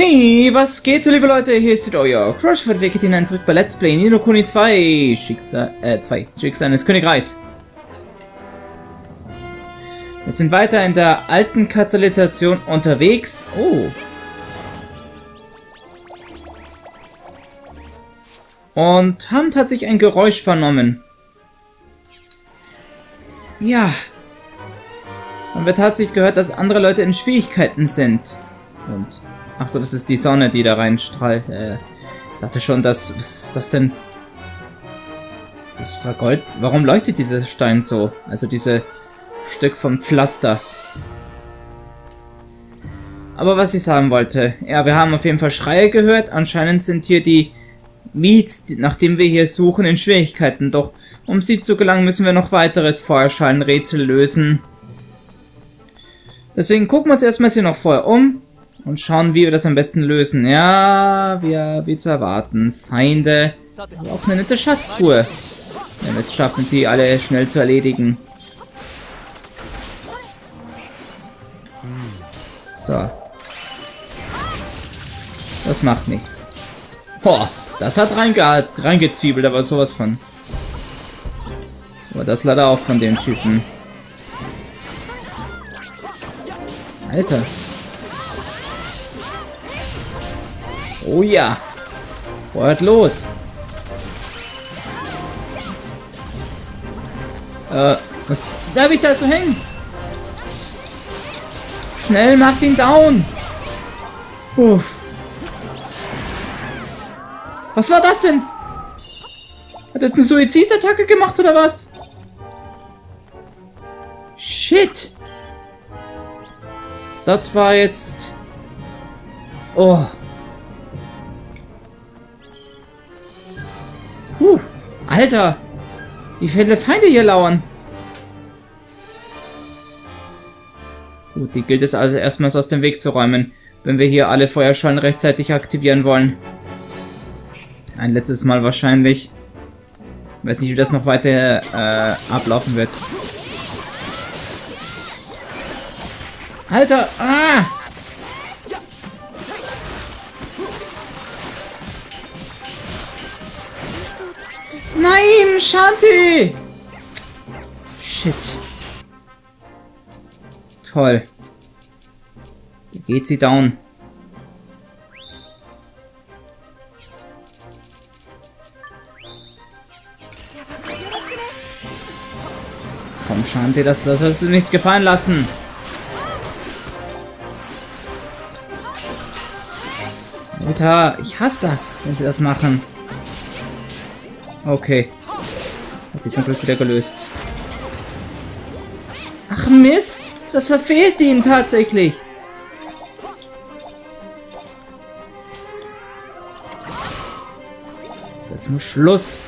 Hey, was geht so, liebe Leute? Hier ist wieder euer Crush für Weg hinein zurück bei Let's Play Nino Kuni 2 Schicksal, äh, 2 Schicksal eines Königreichs. Wir sind weiter in der alten Katalisation unterwegs. Oh. Und haben tatsächlich ein Geräusch vernommen. Ja. Haben wir tatsächlich gehört, dass andere Leute in Schwierigkeiten sind. Und Ach so, das ist die Sonne, die da reinstrahlt. Äh, dachte schon, dass... Was ist das denn? Das vergold... Warum leuchtet dieser Stein so? Also diese Stück vom Pflaster. Aber was ich sagen wollte... Ja, wir haben auf jeden Fall Schreie gehört. Anscheinend sind hier die Meets, nachdem wir hier suchen, in Schwierigkeiten. Doch um sie zu gelangen, müssen wir noch weiteres Feuerschalenrätsel lösen. Deswegen gucken wir uns erstmal hier noch vorher um und schauen, wie wir das am besten lösen. Ja, wir, wie zu erwarten. Feinde, aber auch eine nette Schatztruhe. Wenn wir es schaffen, sie alle schnell zu erledigen. So. Das macht nichts. Boah, das hat reinge reingezwiebelt, aber sowas von. Aber das leider auch von dem Typen. Alter. Oh ja. Feuert los. Äh, was darf ich da so hängen? Schnell, macht ihn down. Uff. Was war das denn? Hat jetzt eine Suizidattacke gemacht oder was? Shit. Das war jetzt... Oh. Alter! Wie viele Feinde hier lauern. Gut, die gilt es also erstmals aus dem Weg zu räumen, wenn wir hier alle Feuerschalen rechtzeitig aktivieren wollen. Ein letztes Mal wahrscheinlich. weiß nicht, wie das noch weiter äh, ablaufen wird. Alter! Ah! Nein, Shanti! Shit. Toll. Hier geht sie down. Komm, Shanti, das, das sollst du nicht gefallen lassen. Alter, ich hasse das, wenn sie das machen. Okay. Hat sich zum Glück wieder gelöst. Ach Mist! Das verfehlt ihn tatsächlich! So, jetzt muss Schluss!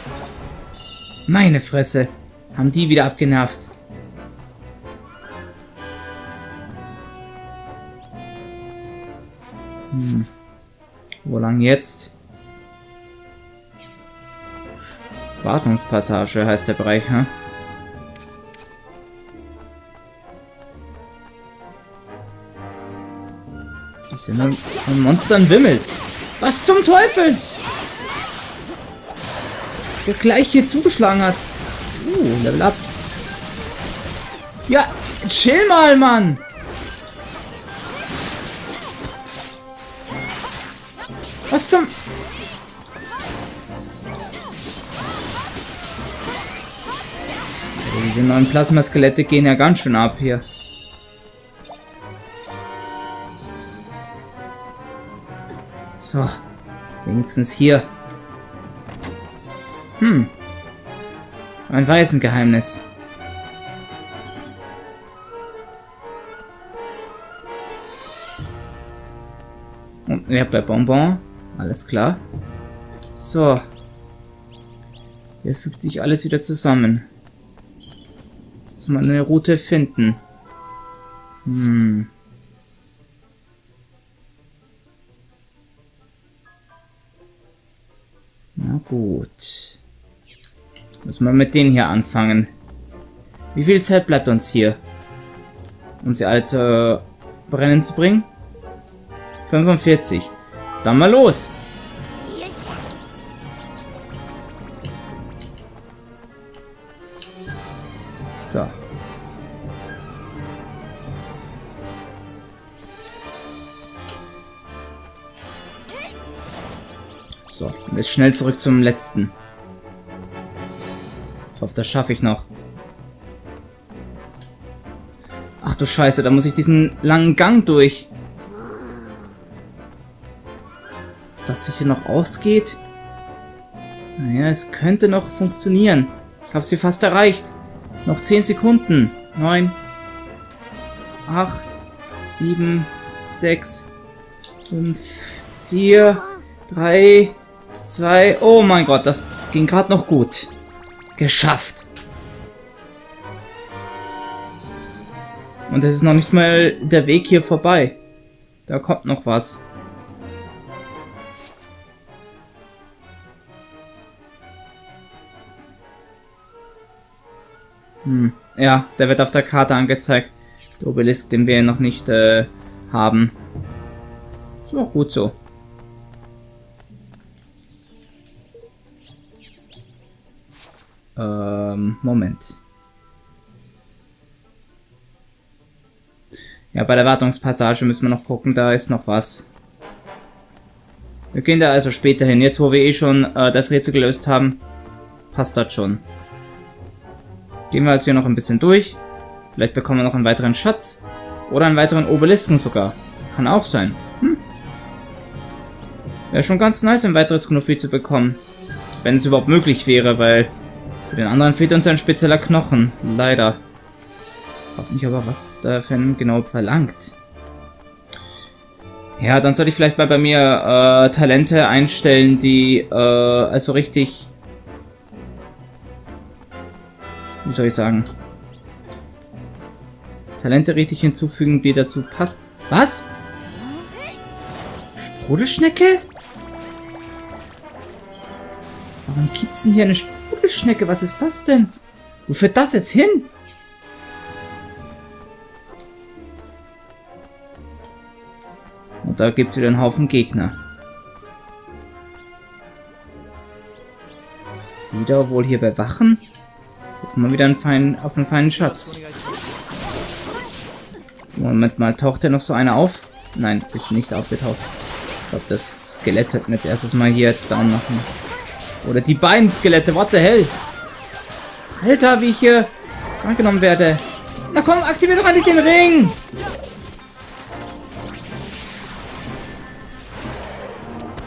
Meine Fresse! Haben die wieder abgenervt. Hm. Wo lang jetzt? Wartungspassage heißt der Bereich, ha? Was sind denn von Monstern wimmelt? Was zum Teufel? Der gleich hier zugeschlagen hat. Uh, Level up. Ja, chill mal, Mann. Was zum... Diese neuen Plasmaskelette gehen ja ganz schön ab hier. So. Wenigstens hier. Hm. Ein Waisengeheimnis. Und ihr habt bei Bonbon. Alles klar. So. Hier fügt sich alles wieder zusammen man eine Route finden. Hm. Na gut. Müssen wir mit denen hier anfangen. Wie viel Zeit bleibt uns hier? Um sie alle zu brennen zu bringen? 45. Dann mal los. Jetzt schnell zurück zum letzten. Ich hoffe, das schaffe ich noch. Ach du Scheiße, da muss ich diesen langen Gang durch. Dass sich hier noch ausgeht? Naja, es könnte noch funktionieren. Ich habe sie fast erreicht. Noch 10 Sekunden. 9, 8, 7, 6, 5, 4, 3, 2. Oh mein Gott, das ging gerade noch gut. Geschafft. Und es ist noch nicht mal der Weg hier vorbei. Da kommt noch was. Hm. Ja, der wird auf der Karte angezeigt. Der Obelisk, den wir noch nicht äh, haben. Ist auch gut so. Ähm, Moment. Ja, bei der Wartungspassage müssen wir noch gucken, da ist noch was. Wir gehen da also später hin. Jetzt, wo wir eh schon äh, das Rätsel gelöst haben, passt das schon. Gehen wir also hier noch ein bisschen durch. Vielleicht bekommen wir noch einen weiteren Schatz. Oder einen weiteren Obelisken sogar. Kann auch sein. Hm. Wäre schon ganz nice, ein weiteres Knuffi zu bekommen. Wenn es überhaupt möglich wäre, weil für den anderen fehlt uns ein spezieller Knochen. Leider. Frag mich aber, was davon genau verlangt. Ja, dann sollte ich vielleicht mal bei mir äh, Talente einstellen, die äh, also richtig wie soll ich sagen, Talente richtig hinzufügen, die dazu passt. Was? Sprudelschnecke? Warum gibt's denn hier eine Sprudelschnecke? Was ist das denn? Wo führt das jetzt hin? Und da gibt's wieder einen Haufen Gegner. Was die da wohl hier bewachen? Hoffen wir wieder einen feinen, auf einen feinen Schatz. Moment mal, taucht ja noch so einer auf? Nein, ist nicht aufgetaucht. Ich glaube, das Skelett sollten wir jetzt erstes mal hier down machen. Oder die beiden Skelette, what the hell? Alter, wie ich hier angenommen werde. Na komm, aktivier doch endlich den Ring!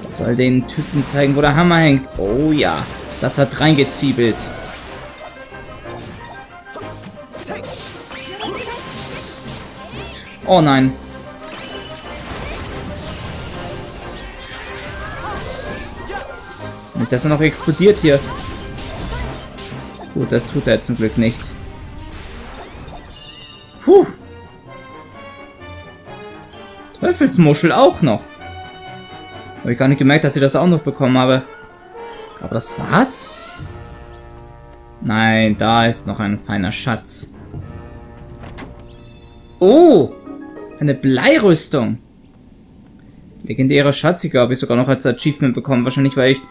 Ich soll den Typen zeigen, wo der Hammer hängt. Oh ja, das hat reingezwiebelt. Oh nein. Dass er noch explodiert hier. Gut, das tut er zum Glück nicht. Puh. Teufelsmuschel auch noch. Habe ich gar nicht gemerkt, dass ich das auch noch bekommen habe. Aber das war's? Nein, da ist noch ein feiner Schatz. Oh! Eine Bleirüstung. Legendärer Schatz. Ich habe ich sogar noch als Achievement bekommen. Wahrscheinlich, weil ich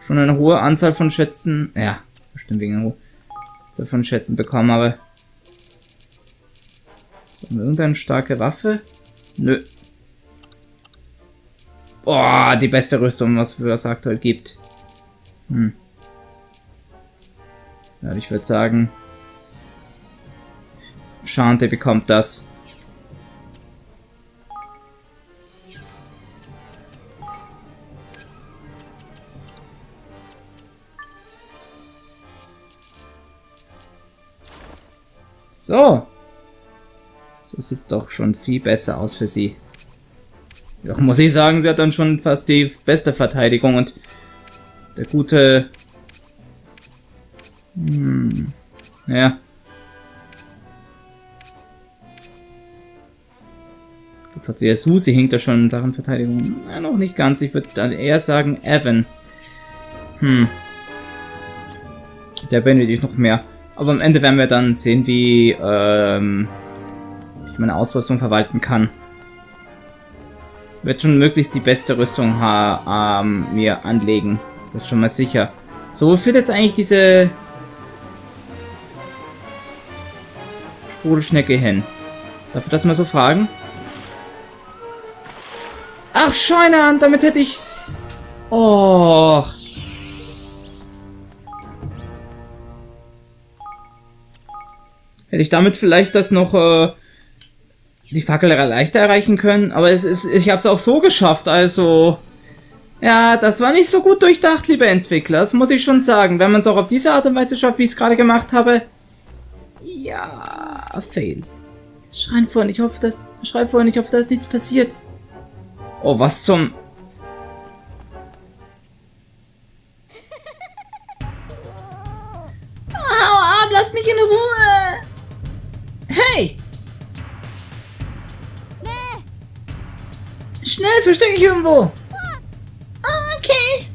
schon eine hohe Anzahl von Schätzen... Ja, bestimmt wegen einer hohen Anzahl von Schätzen bekommen habe. So, irgendeine starke Waffe? Nö. Boah, die beste Rüstung, was es aktuell gibt. Hm. Ja, ich würde sagen... Shante bekommt das. So. So sieht es doch schon viel besser aus für sie. Doch muss ich sagen, sie hat dann schon fast die beste Verteidigung und der gute... Hm, ja. Fast der Susi hinkt da schon in Sachen Verteidigung. Ja, noch nicht ganz. Ich würde dann eher sagen Evan. Hm. Der benötigt noch mehr. Aber am Ende werden wir dann sehen, wie ähm, ich meine Ausrüstung verwalten kann. Werde schon möglichst die beste Rüstung ähm, mir anlegen. Das ist schon mal sicher. So, wo führt jetzt eigentlich diese Sprudelschnecke hin? Darf ich das mal so fragen? Ach, Scheunerhand, damit hätte ich... Oh. Hätte ich damit vielleicht das noch... Äh, die Fackel leichter erreichen können, aber es ist, ich habe es auch so geschafft, also ja, das war nicht so gut durchdacht, liebe Entwickler, das muss ich schon sagen. Wenn man es auch auf diese Art und Weise schafft, wie ich es gerade gemacht habe, ja, fail. Schreien vorhin, ich hoffe, dass, schrei vorhin, ich hoffe, da ist nichts passiert. Oh, was zum... Hau ab, lass mich in Ruhe! Schnell, verstecke ich irgendwo! Okay.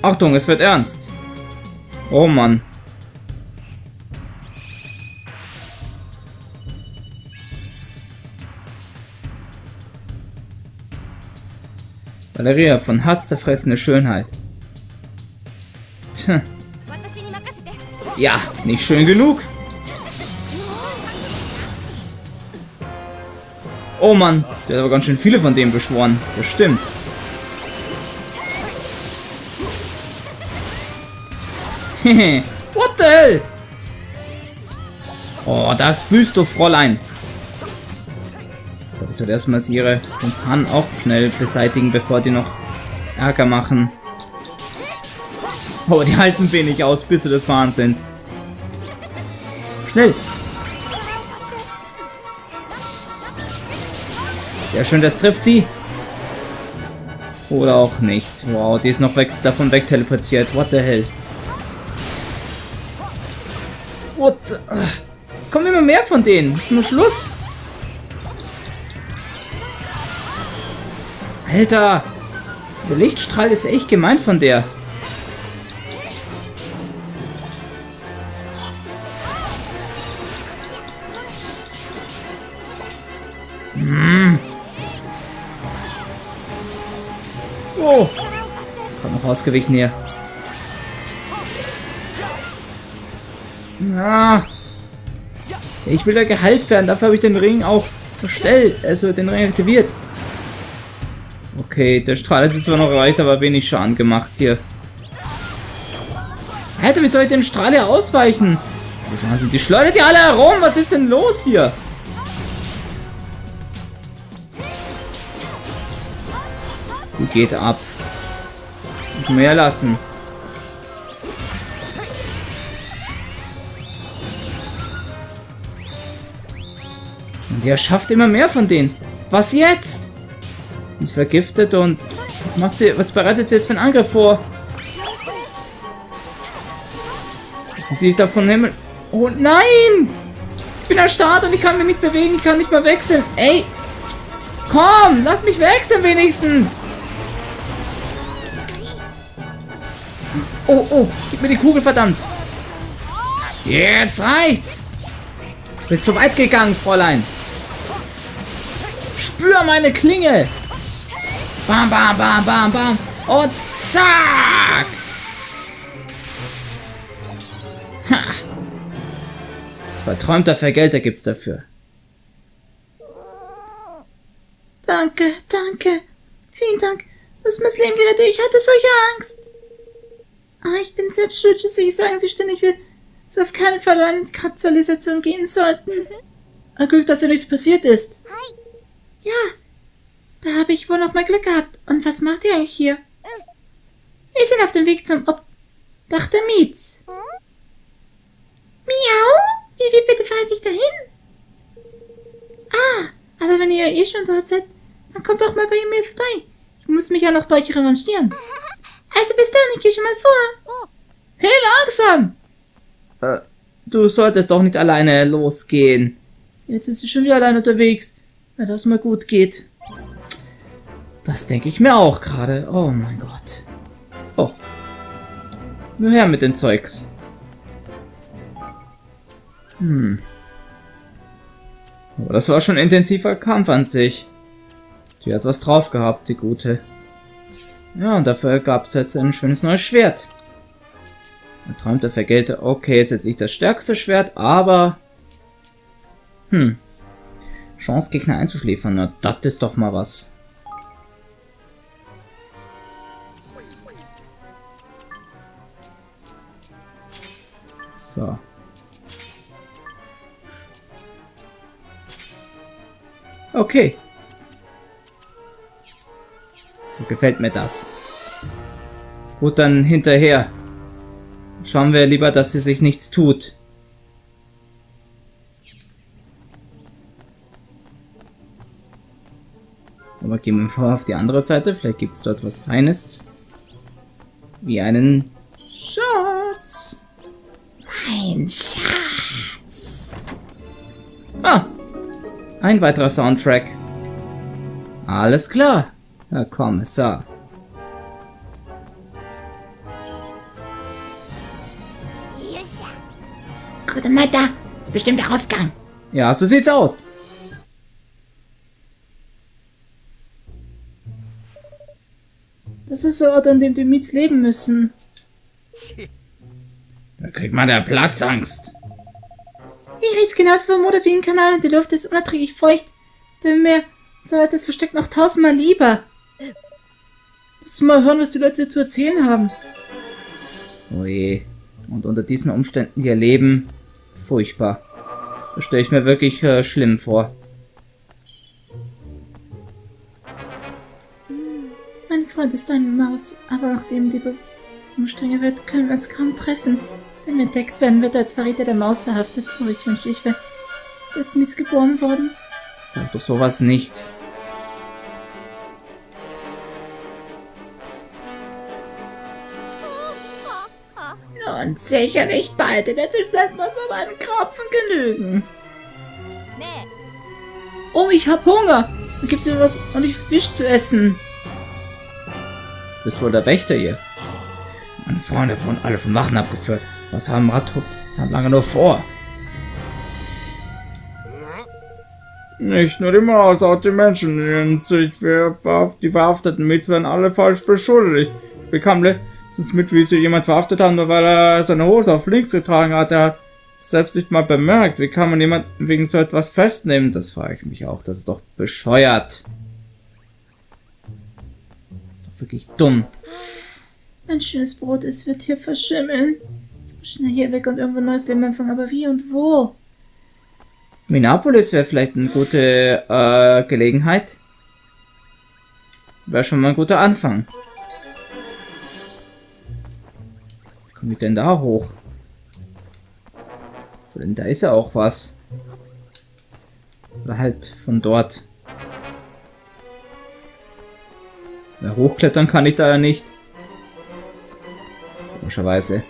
Achtung, es wird ernst. Oh Mann. Valeria von Hass zerfressene Schönheit. Tja. Ja, nicht schön genug. Oh Mann, der hat aber ganz schön viele von dem beschworen. Das stimmt. What the hell? Oh, das büßt du, Fräulein. Ich sollte erstmal ihre Kumpanen auch schnell beseitigen, bevor die noch Ärger machen. Oh, die halten wenig aus, bis des Wahnsinns. Schnell! Sehr schön, das trifft sie. Oder auch nicht. Wow, die ist noch weg, davon wegteleportiert. What the hell? What? Es kommen immer mehr von denen. Zum Schluss. Alter! Der Lichtstrahl ist echt gemein von der. Oh! Kommt noch ausgewichen hier. Ah. Ich will ja geheilt werden, dafür habe ich den Ring auch verstellt, also den Ring aktiviert. Okay, der Strahl hat jetzt zwar noch erreicht, aber wenig Schaden gemacht hier. Alter, wie soll ich den Strahl hier ausweichen? Das ist Wahnsinn, die schleudert ja alle herum. Was ist denn los hier? Geht ab. Mehr lassen. Und er schafft immer mehr von denen. Was jetzt? Sie ist vergiftet und was macht sie? Was bereitet sie jetzt für einen Angriff vor? Lassen Sie sich davon Himmel. Oh nein! Ich bin erstarrt und ich kann mich nicht bewegen, ich kann nicht mehr wechseln. Ey! Komm, lass mich wechseln wenigstens! Oh, oh, gib mir die Kugel, verdammt! Jetzt reicht's! Bist zu weit gegangen, Fräulein! Spür meine Klinge! Bam, bam, bam, bam, bam. Und zack! Ha! Verträumter Vergelter gibt's dafür. Danke, danke. Vielen Dank. Du hast mein Leben gerettet. Ich hatte solche Angst. Ah, ich bin selbst schuld, dass ich sagen Sie ständig will, so auf keinen Fall an die Katalisation gehen sollten. Mhm. Glück, dass dir nichts passiert ist. Ja, da habe ich wohl noch mal Glück gehabt. Und was macht ihr eigentlich hier? Wir sind auf dem Weg zum Obdach der Miets. Miau? Wie, wie bitte fahre ich dahin? Ah, aber wenn ihr eh schon dort seid, dann kommt doch mal bei mir vorbei. Ich muss mich ja noch bei euch revanchieren. Also bis dann, ich gehe schon mal vor. Hey, langsam! Äh, du solltest doch nicht alleine losgehen. Jetzt ist sie schon wieder allein unterwegs. Wenn das mal gut geht. Das denke ich mir auch gerade. Oh mein Gott. Oh. Nur her mit den Zeugs. Hm. Aber das war schon ein intensiver Kampf an sich. Die hat was drauf gehabt, die gute. Ja, und dafür gab es jetzt ein schönes neues Schwert. Er träumt der Vergelte. Okay, ist jetzt nicht das stärkste Schwert, aber... Hm. Chance, Gegner einzuschläfern. Na, das ist doch mal was. So. Okay. So gefällt mir das. Gut, dann hinterher. Schauen wir lieber, dass sie sich nichts tut. Aber gehen wir vor auf die andere Seite. Vielleicht gibt es dort was Feines. Wie einen Schatz. Ein Schatz. Ah, ein weiterer Soundtrack. Alles klar, Herr Kommissar. Mal da. Das ist bestimmt der Ausgang. Ja, so sieht's aus. Das ist der Ort, an dem die Miets leben müssen. Da kriegt man der Platzangst. Hier riecht's genauso vermutet wie ein Kanal und die Luft ist unerträglich feucht. Der Meer so hat das versteckt noch tausendmal lieber. Du mal hören, was die Leute zu erzählen haben. Oh je. Und unter diesen Umständen hier leben, furchtbar. Das stelle ich mir wirklich äh, schlimm vor. Mein Freund ist eine Maus, aber nachdem die Bewegung strenger wird, können wir uns kaum treffen. Wenn wir entdeckt werden, wird er als Verräter der Maus verhaftet. Oh, ich wünschte, ich wäre als Mies geboren worden. Sag doch sowas nicht. Und sicherlich bald. In der Zwischenzeit muss aber ein Krapfen genügen. Oh, ich hab Hunger. Gibt's mir was und ich Fisch zu essen. Bist wohl der Wächter hier. Meine Freunde wurden alle vom Wachen abgeführt. Was haben Radhup lange nur vor? Nicht nur die Maus, auch die Menschen in sich. Die verhafteten Mädchen werden alle falsch beschuldigt. Ich bekam letztens mit, wie sie jemand verhaftet haben, nur weil er seine Hose auf links getragen hat. Er hat es selbst nicht mal bemerkt. Wie kann man jemanden wegen so etwas festnehmen? Das frage ich mich auch. Das ist doch bescheuert. Das ist doch wirklich dumm. Mein schönes Brot, es wird hier verschimmeln. Ich muss schnell hier weg und irgendwo ein neues Leben anfangen. Aber wie und wo? Minneapolis wäre vielleicht eine gute äh, Gelegenheit. Wäre schon mal ein guter Anfang. Wie komme ich denn da hoch? Denn da ist ja auch was. Oder halt von dort. Ja, hochklettern kann ich da ja nicht. Komischerweise.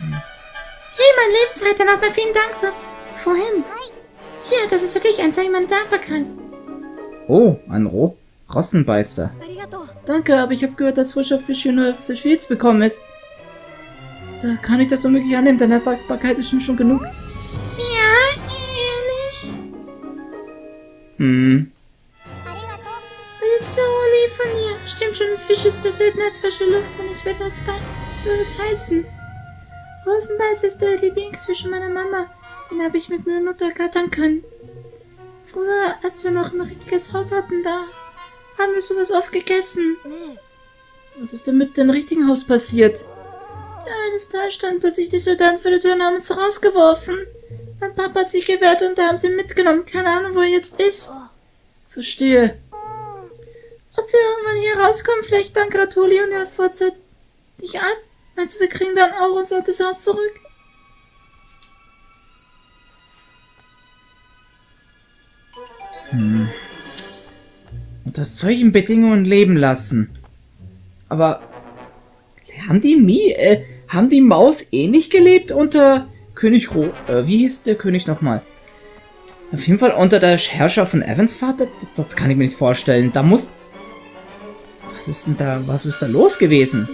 Hey, mein Lebensretter, nochmal vielen Dank für vorhin. Hier, das ist für dich ein Zeichen meiner Dankbarkeit. Oh, ein Ro Rossenbeißer. Danke, aber ich habe gehört, dass frischer Fisch hier nur für Schweiz bekommen ist. Da kann ich das unmöglich annehmen, deine Dankbarkeit ist schon genug. Ja, ehrlich? Hm. Das ist so lieb von dir. Stimmt schon, Fisch ist ja selten als frische Luft und ich werde das bei so was heißen. Rosenbeiß ist der Lieblingsfisch meiner Mama. Den habe ich mit meiner Mutter gattern können. Früher, als wir noch ein richtiges Haus hatten, da haben wir sowas oft gegessen. Was ist denn mit dem richtigen Haus passiert? Der eines Tages stand plötzlich die Soldaten vor der Tür und haben uns rausgeworfen. Mein Papa hat sich gewehrt und da haben sie ihn mitgenommen. Keine Ahnung, wo er jetzt ist. Verstehe. Ob wir irgendwann hier rauskommen, vielleicht dank Ratuli und er vorzeit dich ab. Meinst du, wir kriegen dann auch unser altes Haus zurück? Hm. Unter solchen Bedingungen leben lassen. Aber haben die Mi, äh, haben die Maus eh nicht gelebt unter König Ro, äh, wie hieß der König nochmal? Auf jeden Fall unter der Herrscher von Evans Vater? Das, das kann ich mir nicht vorstellen. Da muss... Was ist denn da, was ist da los gewesen?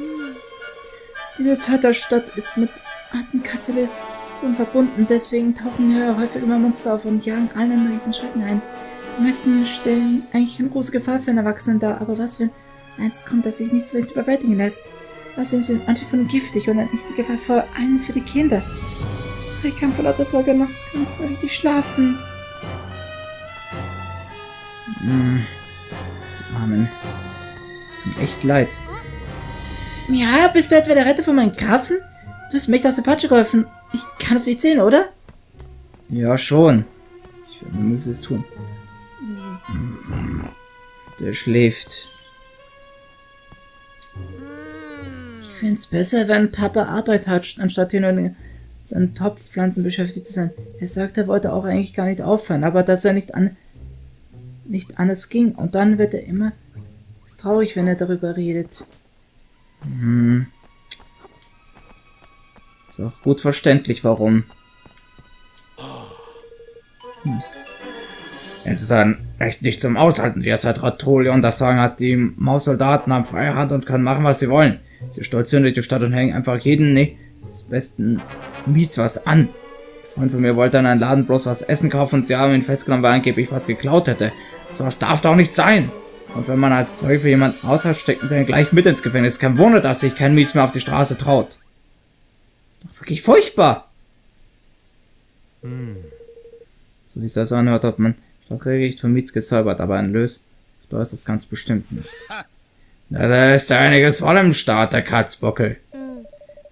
Diese Töterstadt ist mit alten Katzele ihm verbunden. Deswegen tauchen hier häufig immer Monster auf und jagen allen einen riesen Schrecken ein. Die meisten stellen eigentlich eine große Gefahr für einen Erwachsenen dar, aber was, wenn eins kommt, das sich nicht so leicht überwältigen lässt? Außerdem sind manche von giftig und eine echte Gefahr vor allem für die Kinder. Ich kann vor lauter Sorge nachts gar nicht mehr richtig schlafen. Hm. Die Armen. Tut mir echt leid. Ja, bist du etwa der Retter von meinen Karpfen? Du hast mir echt aus der Patsche geholfen. Ich kann auf dich zählen, oder? Ja, schon. Ich werde mein Möglichstes tun. Der schläft. Ich find's besser, wenn Papa Arbeit hat, anstatt hier nur in seinen Topfpflanzen beschäftigt zu sein. Er sagt, er wollte auch eigentlich gar nicht aufhören, aber dass er nicht an nicht anders ging. Und dann wird er immer ist traurig, wenn er darüber redet. Hm. Ist auch gut verständlich, warum. Hm. Es ist ein echt nicht zum Aushalten, wie es seit Ratolion das Sagen hat. Die Maussoldaten haben freie Hand und können machen, was sie wollen. Sie stolzieren durch die Stadt und hängen einfach jeden ne, des besten Miets was an. Ein Freund von mir wollte in einen Laden bloß was essen kaufen und sie haben ihn festgenommen, weil er angeblich was geklaut hätte. Sowas darf doch nicht sein. Und wenn man als Zeuge für jemanden aushält, stecken sie ihn gleich mit ins Gefängnis. Kein Wunder, dass sich kein Miets mehr auf die Straße traut. Doch wirklich furchtbar. So wie es also anhört, hat man Stadtgericht von Miets gesäubert, aber ein Lös, da ist es ganz bestimmt nicht. Na, da ist einiges voll im Staat, der Katzbockel.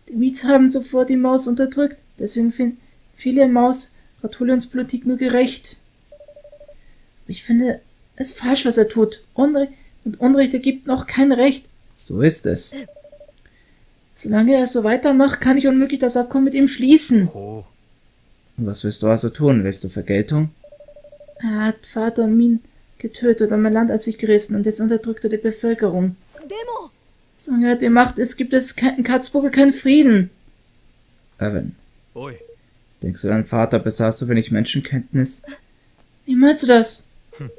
Die Miets haben zuvor die Maus unterdrückt, deswegen finden viele Maus Ratulions Politik nur gerecht. Ich finde es falsch, was er tut. Unrecht und Unrecht ergibt noch kein Recht. So ist es. Solange er so weitermacht, kann ich unmöglich das Abkommen mit ihm schließen. Und was willst du also tun? Willst du Vergeltung? Er hat Vater und Min getötet und mein Land hat sich gerissen und jetzt unterdrückt er die Bevölkerung. Demo! Solange er die Macht ist, gibt es in Katzburger keinen Frieden. Evan. Oi. Denkst du, dein Vater besaß so wenig Menschenkenntnis? Wie meinst du das? Hm.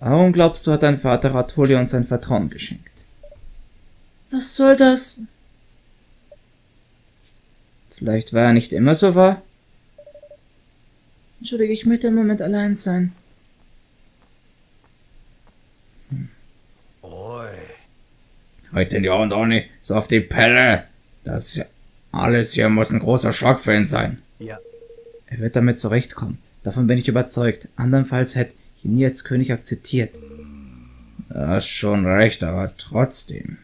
Warum glaubst du, hat dein Vater Ratholia uns sein Vertrauen geschenkt? Was soll das? Vielleicht war er nicht immer so wahr? Entschuldige, ich möchte im Moment allein sein. Hm. Oi. Heute die Ohren, Donny, so auf die Pelle. Das hier, alles hier muss ein großer Schock für ihn sein. Ja. Er wird damit zurechtkommen. Davon bin ich überzeugt. Andernfalls hätte ich ihn nie als König akzeptiert. Hm. Das ist schon recht, aber trotzdem.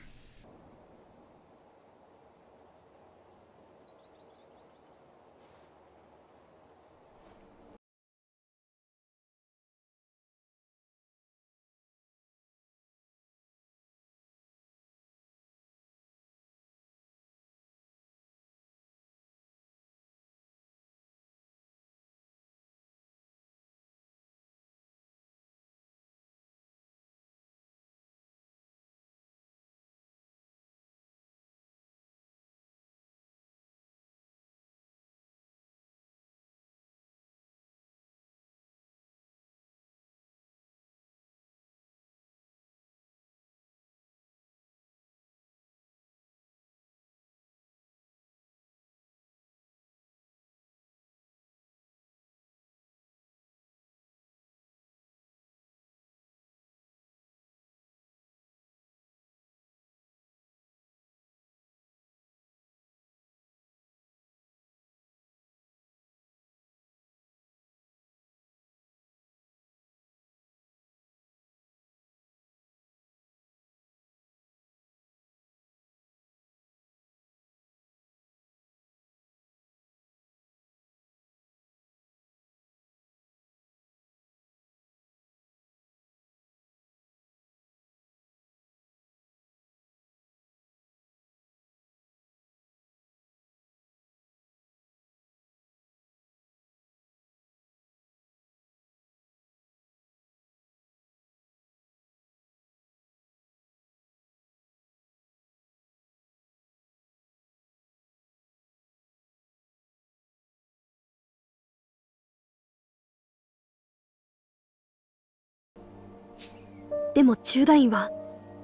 でも中団員は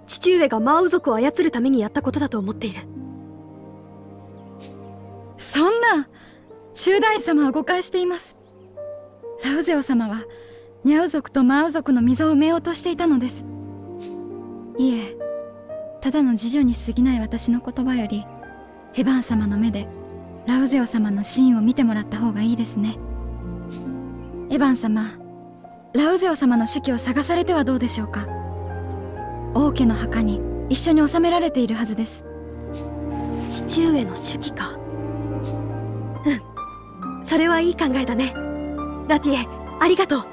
父上がマウ族を操るためにやったことだと思っている」そんな中大様は誤解しています。ラウゼオ様はニャウ族とマウ族の溝を埋めようとしていたのです。いえただの次女に過ぎない私の言葉よりヘバン様の目でラウゼオ様のシーンを見てもらった方がいいですね。エバン様ラウゼオ様の手記を探されてはどうでしょうか。王家の墓に一緒に納められているはずです。父上の手記か。うん。それはいい考えだね。ラティエありがとう。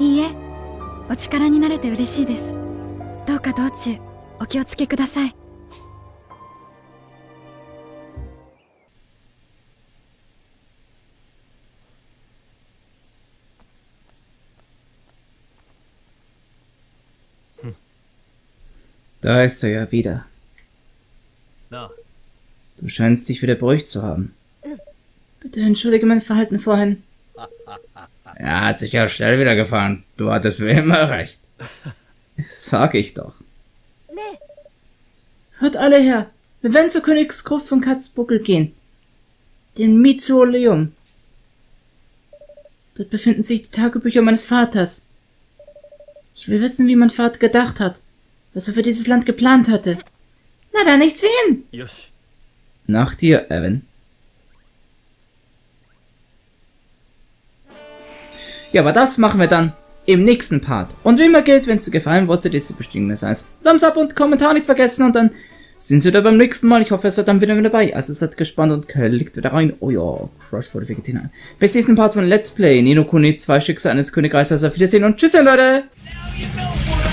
いいえ。お力になれて嬉しいです。どうか道中お気をつけください。Da ist er ja wieder. Na, Du scheinst dich wieder beruhigt zu haben. Bitte entschuldige mein Verhalten vorhin. Er hat sich ja schnell wieder gefahren. Du hattest wie immer recht. Sag ich doch. Nee. Hört alle her. Wir werden zur Königsgruft von Katzbuckel gehen. Den Mausoleum. Dort befinden sich die Tagebücher meines Vaters. Ich will wissen, wie mein Vater gedacht hat, was er für dieses Land geplant hatte. Na dann nichts wie hin. よし。Nach dir, Evan. Ja, aber das machen wir dann im nächsten Part. Und wie immer gilt, wenn es dir gefallen wollte, diese Bestimmung das heißt, Thumbs up und Kommentar nicht vergessen und dann sind wir da beim nächsten Mal. Ich hoffe, ihr seid dann wieder mit dabei. Also seid gespannt und klickt wieder rein. Oh ja, Crush for the Vegetina. Bis nächsten Part von Let's Play. Nino Kuni, zwei Schicksale eines Königreichs. Also auf Wiedersehen und tschüss, Leute! You know